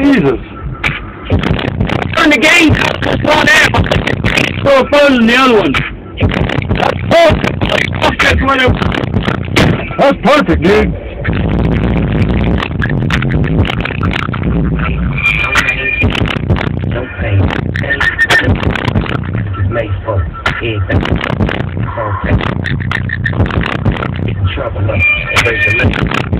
Jesus. Turn the game one there, Throw further than the other one. that's perfect. That's what it That's perfect, dude. No pain. It's for everything. Contact. Getting trouble